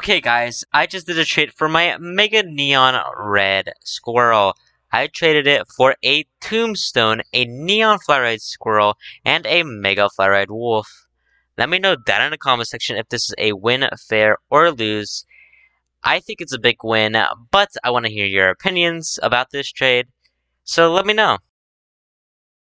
Okay guys, I just did a trade for my Mega Neon Red Squirrel. I traded it for a Tombstone, a Neon Fly Ride Squirrel, and a Mega Fly Ride Wolf. Let me know down in the comment section if this is a win, fair, or lose. I think it's a big win, but I want to hear your opinions about this trade, so let me know.